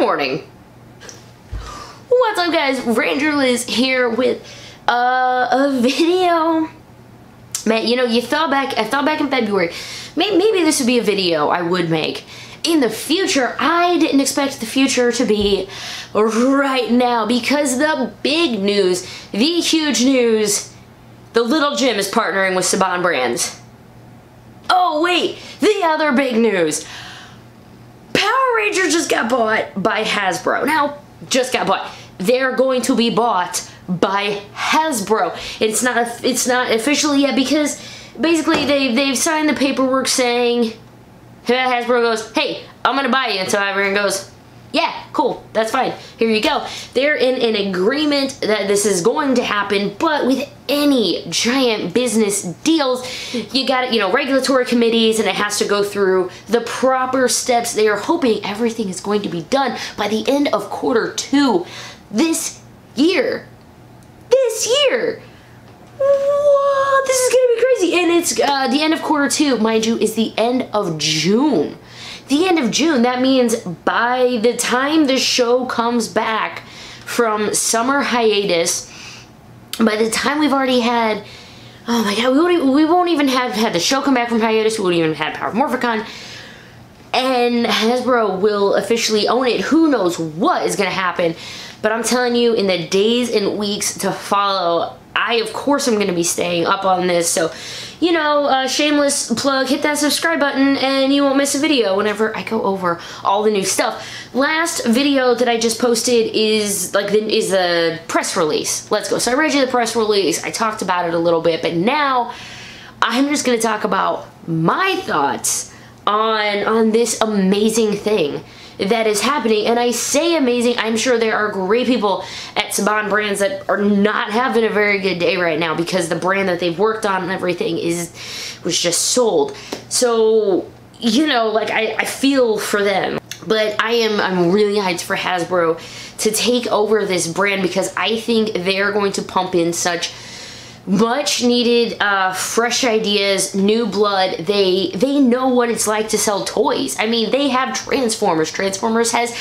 Morning. What's up guys? Ranger Liz here with uh, a video. Man, you know, you thought back, I thought back in February, maybe this would be a video I would make. In the future, I didn't expect the future to be right now because the big news, the huge news, the Little Gym is partnering with Saban Brands. Oh wait, the other big news. Power Rangers just got bought by Hasbro. Now, just got bought. They're going to be bought by Hasbro. It's not it's not officially yet because basically they they've signed the paperwork saying Hasbro goes, "Hey, I'm going to buy you." And so everyone goes, yeah, cool, that's fine. Here you go. They're in an agreement that this is going to happen, but with any giant business deals, you got you know, regulatory committees and it has to go through the proper steps. They are hoping everything is going to be done by the end of quarter two this year. This year! This is gonna be crazy. And it's uh, the end of quarter two, mind you, is the end of June the end of June. That means by the time the show comes back from summer hiatus, by the time we've already had, oh my god, we won't even, we won't even have had the show come back from hiatus, we won't even have Power Morphicon, and Hasbro will officially own it. Who knows what is going to happen, but I'm telling you, in the days and weeks to follow, I of course am going to be staying up on this, so you know, uh, shameless plug, hit that subscribe button and you won't miss a video whenever I go over all the new stuff. Last video that I just posted is like the, is the press release. Let's go. So I read you the press release. I talked about it a little bit, but now I'm just going to talk about my thoughts on on this amazing thing that is happening. And I say amazing, I'm sure there are great people at Saban brands that are not having a very good day right now because the brand that they've worked on and everything is was just sold. So, you know, like I, I feel for them. But I am I'm really hyped for Hasbro to take over this brand because I think they're going to pump in such much needed uh, fresh ideas, new blood. They they know what it's like to sell toys. I mean, they have Transformers. Transformers has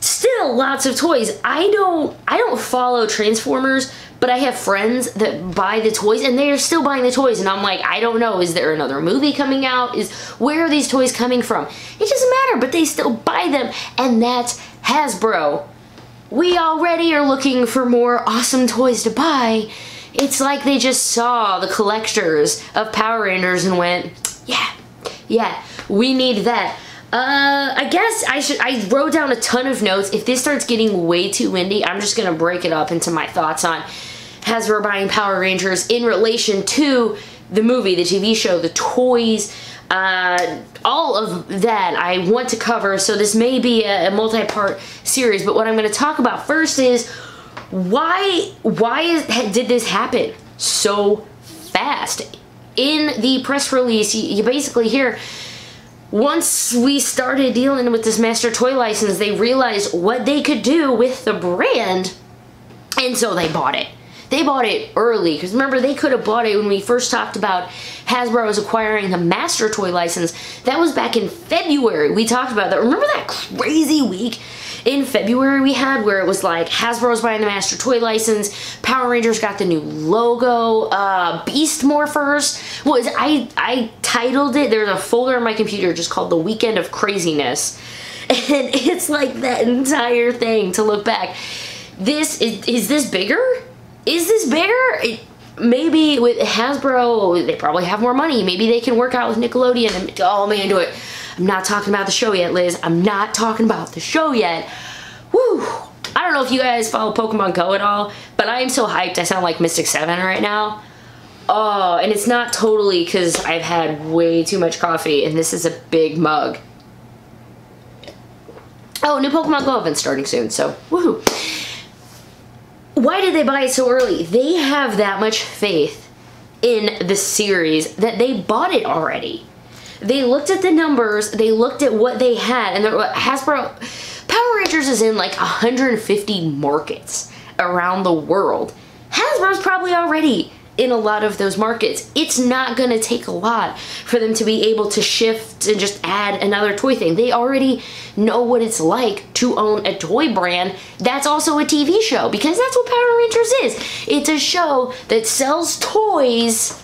still lots of toys. I don't I don't follow Transformers, but I have friends that buy the toys and they're still buying the toys and I'm like, I don't know, is there another movie coming out? Is where are these toys coming from? It doesn't matter, but they still buy them and that's Hasbro. We already are looking for more awesome toys to buy it's like they just saw the collectors of Power Rangers and went, yeah, yeah, we need that. Uh, I guess I should, I wrote down a ton of notes. If this starts getting way too windy, I'm just gonna break it up into my thoughts on Hasbro buying Power Rangers in relation to the movie, the TV show, the toys, uh, all of that I want to cover. So this may be a, a multi-part series, but what I'm gonna talk about first is why why is, did this happen so fast? In the press release, you, you basically hear once we started dealing with this master toy license, they realized what they could do with the brand, and so they bought it. They bought it early, because remember, they could have bought it when we first talked about Hasbro was acquiring the master toy license. That was back in February. We talked about that. Remember that crazy week in February we had where it was like Hasbro's buying the Master Toy license, Power Rangers got the new logo, uh, Beast Morphers was I I titled it. There's a folder on my computer just called The Weekend of Craziness, and it's like that entire thing to look back. This is is this bigger? Is this bigger? It, maybe with Hasbro, they probably have more money. Maybe they can work out with Nickelodeon and oh man, do it. I'm not talking about the show yet, Liz. I'm not talking about the show yet. Woo! I don't know if you guys follow Pokemon Go at all, but I am so hyped. I sound like Mystic 7 right now. Oh, and it's not totally because I've had way too much coffee, and this is a big mug. Oh, new Pokemon Go event starting soon, so woohoo. Why did they buy it so early? They have that much faith in the series that they bought it already. They looked at the numbers, they looked at what they had, and Hasbro, Power Rangers is in like 150 markets around the world. Hasbro's probably already in a lot of those markets. It's not going to take a lot for them to be able to shift and just add another toy thing. They already know what it's like to own a toy brand that's also a TV show because that's what Power Rangers is. It's a show that sells toys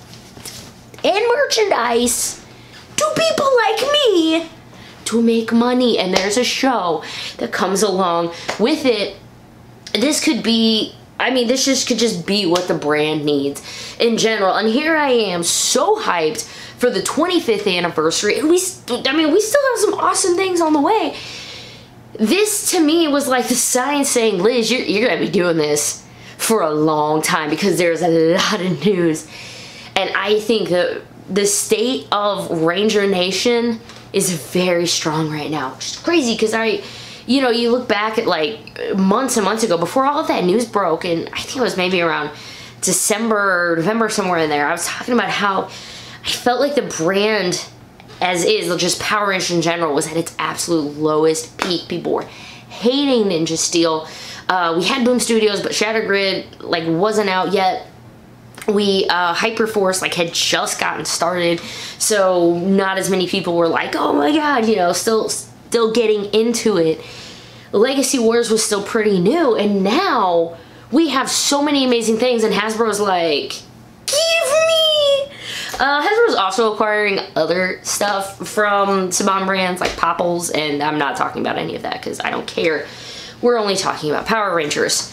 and merchandise to people like me to make money and there's a show that comes along with it. This could be I mean, this just could just be what the brand needs in general. And here I am, so hyped for the 25th anniversary. And we, I mean, we still have some awesome things on the way. This to me was like the sign saying, Liz, you're, you're gonna be doing this for a long time because there's a lot of news. And I think that the state of Ranger Nation is very strong right now. Is crazy because I you know, you look back at like months and months ago before all of that news broke, and I think it was maybe around December or November, somewhere in there. I was talking about how I felt like the brand as is, just Power Rangers in general, was at its absolute lowest peak. People were hating Ninja Steel. Uh, we had Boom Studios, but Shattered Grid like wasn't out yet. We uh, Hyperforce like had just gotten started, so not as many people were like, "Oh my god," you know, still still getting into it. Legacy Wars was still pretty new, and now we have so many amazing things, and Hasbro's like, give me! Uh, Hasbro's also acquiring other stuff from Saban brands like Popples, and I'm not talking about any of that because I don't care. We're only talking about Power Rangers.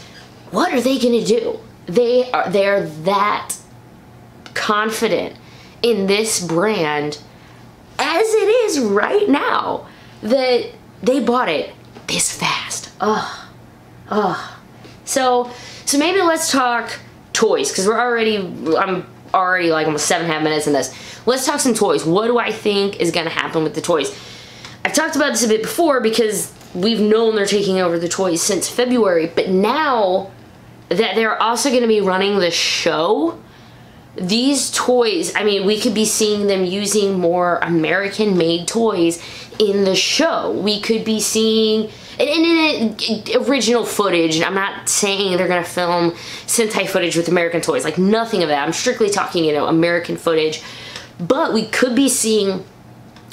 What are they gonna do? They are they're that confident in this brand as it is right now that they bought it this fast. Ugh. Ugh. So, so maybe let's talk toys, because we're already, I'm already like almost seven and a half minutes in this. Let's talk some toys. What do I think is going to happen with the toys? I've talked about this a bit before because we've known they're taking over the toys since February, but now that they're also going to be running the show, these toys, I mean, we could be seeing them using more American made toys in the show. We could be seeing and, in uh, original footage. And I'm not saying they're gonna film Sentai footage with American toys, like nothing of that. I'm strictly talking, you know, American footage. But we could be seeing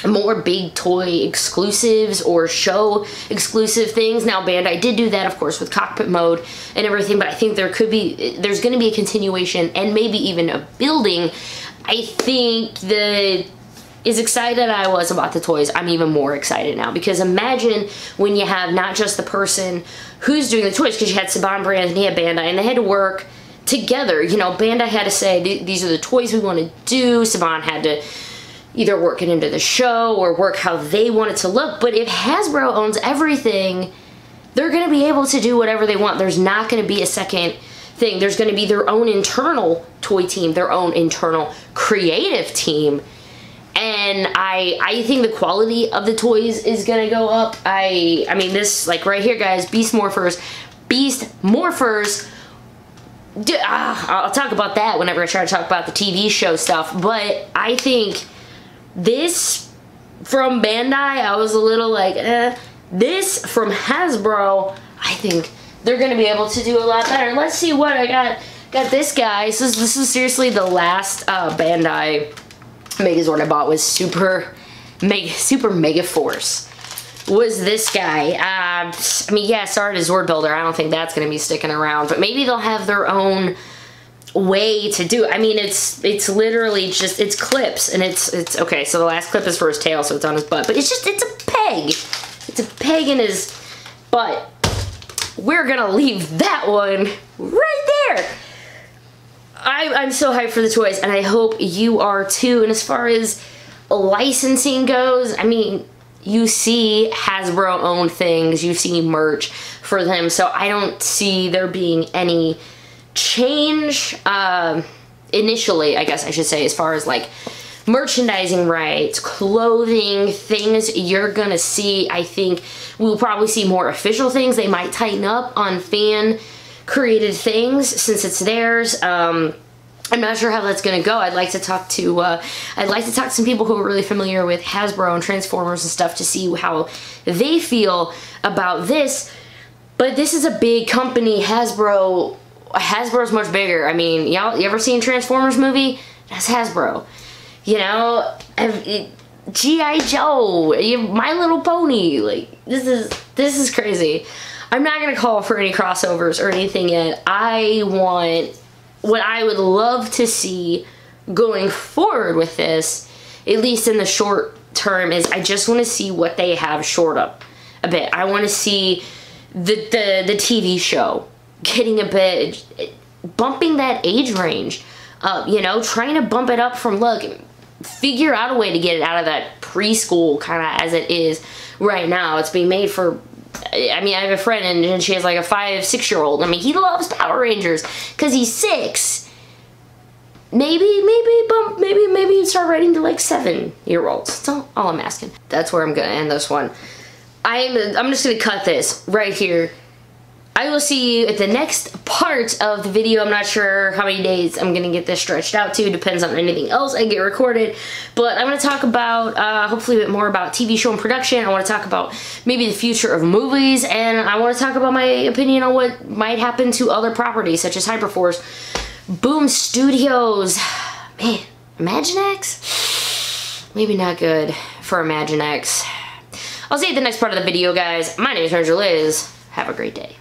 more big toy exclusives or show exclusive things. Now Bandai did do that of course with cockpit mode and everything, but I think there could be there's going to be a continuation and maybe even a building. I think the as excited I was about the toys, I'm even more excited now because imagine when you have not just the person who's doing the toys because you had Saban Brands and you had Bandai and they had to work together. You know, Bandai had to say these are the toys we want to do. Saban had to either work it into the show or work how they want it to look. But if Hasbro owns everything, they're going to be able to do whatever they want. There's not going to be a second thing. There's going to be their own internal toy team, their own internal creative team. And I I think the quality of the toys is going to go up. I I mean this like right here guys, Beast Morphers, Beast Morphers uh, I'll talk about that whenever I try to talk about the TV show stuff, but I think this from Bandai, I was a little like, eh. This from Hasbro, I think they're to be able to do a lot better. Let's see what I got. Got this guy. This is, this is seriously the last uh, Bandai Megazord I bought was Super Mega, Super Mega Force was this guy. Uh, I mean, yeah, sorry as Zord Builder. I don't think that's to be sticking around, but maybe they'll have their own way to do it. I mean, it's it's literally just, it's clips, and it's, it's, okay, so the last clip is for his tail, so it's on his butt, but it's just, it's a peg. It's a peg in his butt. We're gonna leave that one right there. I, I'm so hyped for the toys, and I hope you are too, and as far as licensing goes, I mean, you see Hasbro own things, you see merch for them, so I don't see there being any change uh, initially, I guess I should say, as far as like merchandising rights, clothing, things you're gonna see. I think we'll probably see more official things. They might tighten up on fan created things since it's theirs. Um, I'm not sure how that's gonna go. I'd like to talk to uh, I'd like to talk to some people who are really familiar with Hasbro and Transformers and stuff to see how they feel about this. But this is a big company. Hasbro Hasbro's much bigger. I mean, y'all, you ever seen Transformers movie? That's Hasbro. You know, G.I. Joe, My Little Pony. Like, this is, this is crazy. I'm not gonna call for any crossovers or anything yet. I want, what I would love to see going forward with this, at least in the short term, is I just want to see what they have short up a bit. I want to see the, the, the TV show getting a bit, bumping that age range up, you know, trying to bump it up from, look, figure out a way to get it out of that preschool kind of as it is right now. It's being made for I mean, I have a friend and she has like a five, six year old. I mean, he loves Power Rangers because he's six. Maybe, maybe, bump, maybe, maybe start writing to like seven year olds. That's all, all I'm asking. That's where I'm gonna end this one. I'm, I'm just gonna cut this right here. I will see you at the next part of the video. I'm not sure how many days I'm gonna get this stretched out to. Depends on anything else I get recorded. But I'm gonna talk about, uh, hopefully a bit more about TV show and production. I wanna talk about maybe the future of movies. And I wanna talk about my opinion on what might happen to other properties such as Hyperforce, Boom Studios. Man, Imaginext? Maybe not good for Imaginext. I'll see you at the next part of the video, guys. My name is Ranger Liz. Have a great day.